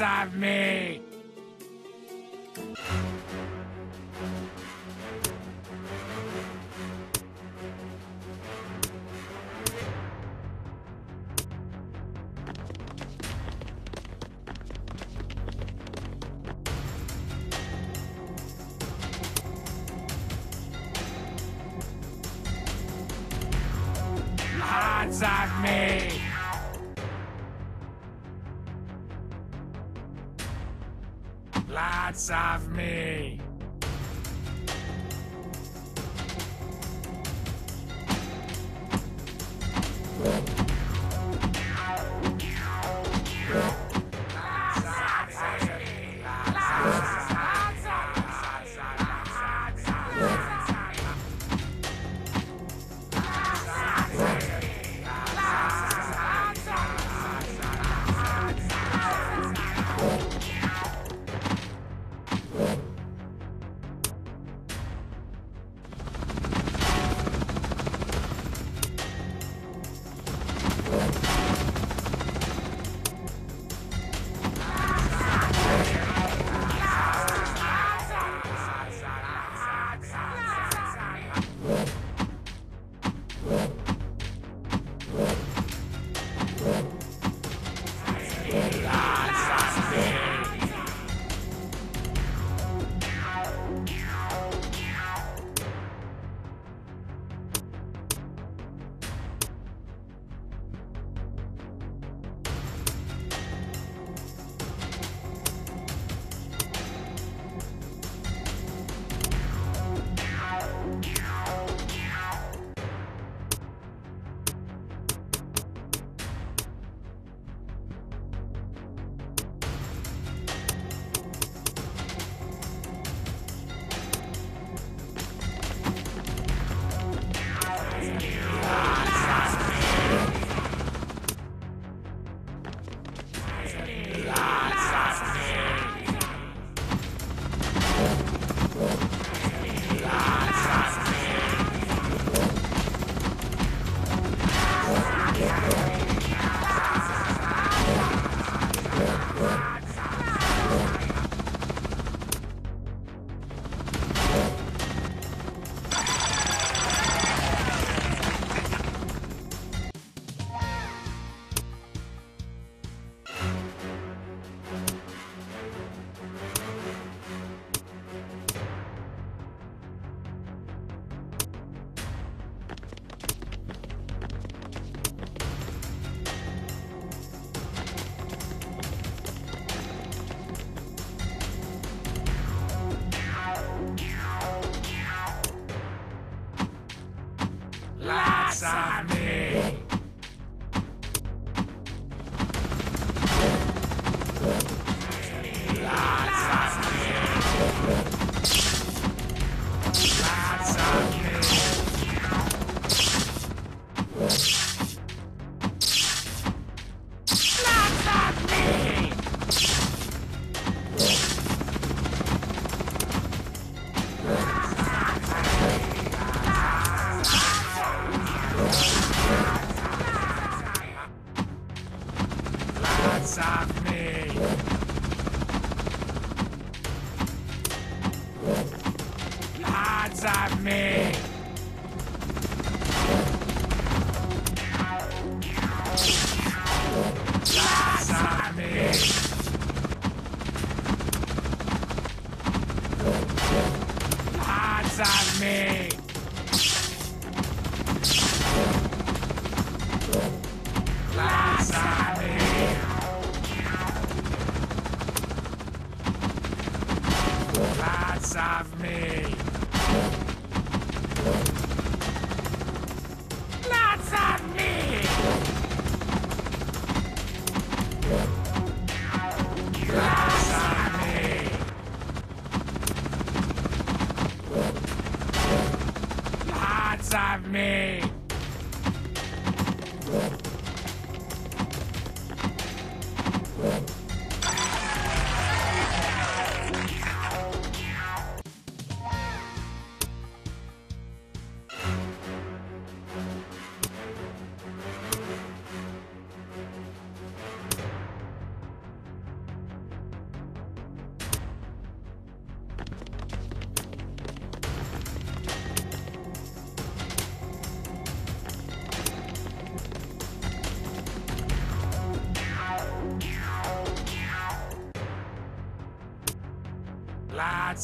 Of me! Lots of me! I've odds on me?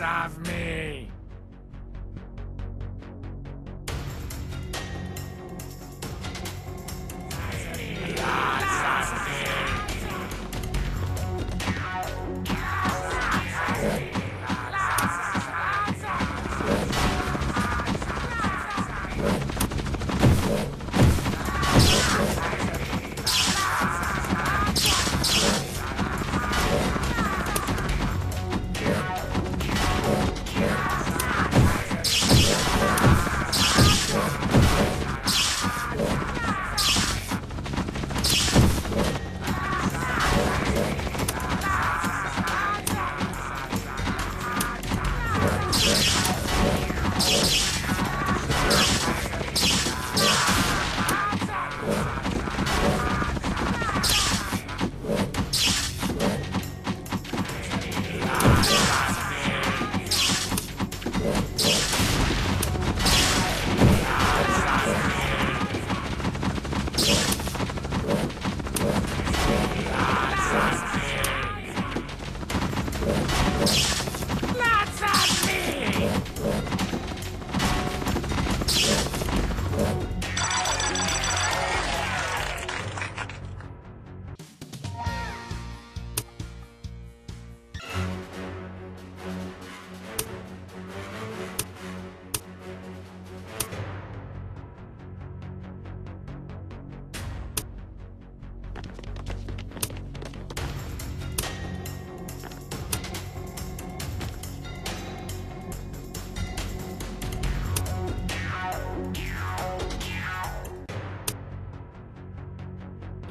Of me.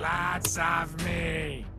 Lots of me.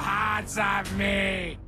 Lots of me.